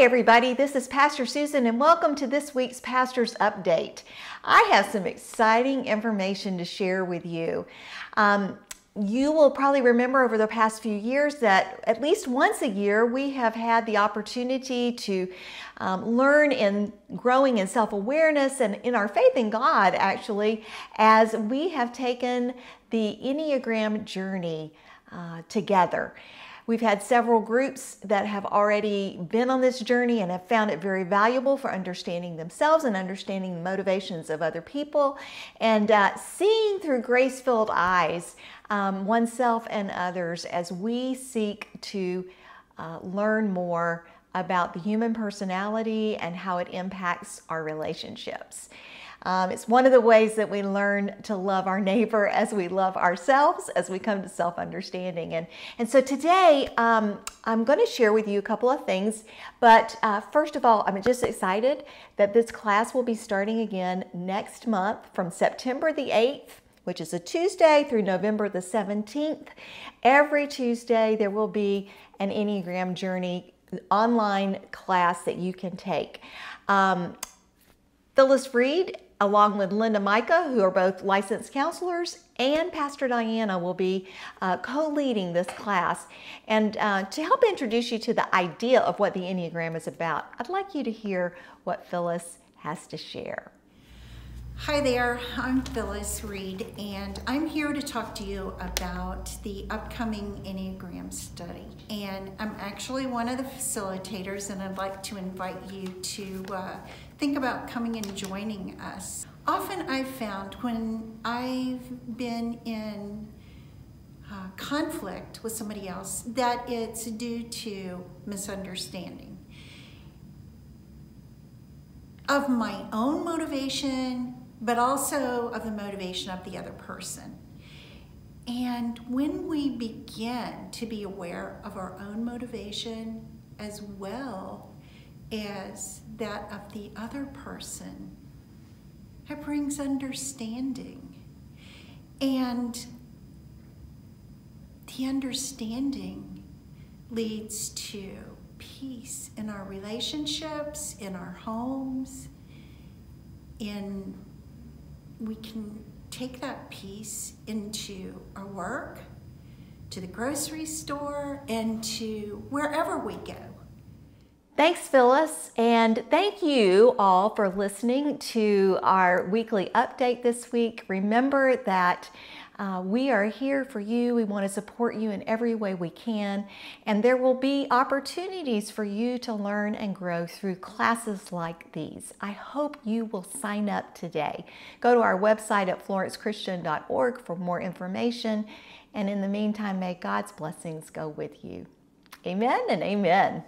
Everybody. This is Pastor Susan, and welcome to this week's Pastor's Update. I have some exciting information to share with you. Um, you will probably remember over the past few years that at least once a year we have had the opportunity to um, learn in growing in self awareness and in our faith in God, actually, as we have taken the Enneagram journey uh, together. We've had several groups that have already been on this journey and have found it very valuable for understanding themselves and understanding the motivations of other people. And uh, seeing through grace filled eyes um, oneself and others as we seek to uh, learn more about the human personality and how it impacts our relationships. Um, it's one of the ways that we learn to love our neighbor as we love ourselves, as we come to self understanding. And, and so today, um, I'm going to share with you a couple of things. But uh, first of all, I'm just excited that this class will be starting again next month from September the 8th which is a Tuesday through November the 17th. Every Tuesday, there will be an Enneagram Journey online class that you can take. Um, Phyllis Reed along with Linda Micah, who are both licensed counselors, and Pastor Diana will be uh, co-leading this class. And uh, to help introduce you to the idea of what the Enneagram is about, I'd like you to hear what Phyllis has to share. Hi there, I'm Phyllis Reed, and I'm here to talk to you about the upcoming Enneagram study. And I'm actually one of the facilitators, and I'd like to invite you to uh, think about coming and joining us. Often I've found when I've been in uh, conflict with somebody else that it's due to misunderstanding of my own motivation but also of the motivation of the other person. And when we begin to be aware of our own motivation as well as that of the other person, it brings understanding. And the understanding leads to peace in our relationships, in our homes, in we can take that peace into our work, to the grocery store, and to wherever we go. Thanks, Phyllis, and thank you all for listening to our weekly update this week. Remember that uh, we are here for you. We want to support you in every way we can. And there will be opportunities for you to learn and grow through classes like these. I hope you will sign up today. Go to our website at florencechristian.org for more information. And in the meantime, may God's blessings go with you. Amen and amen.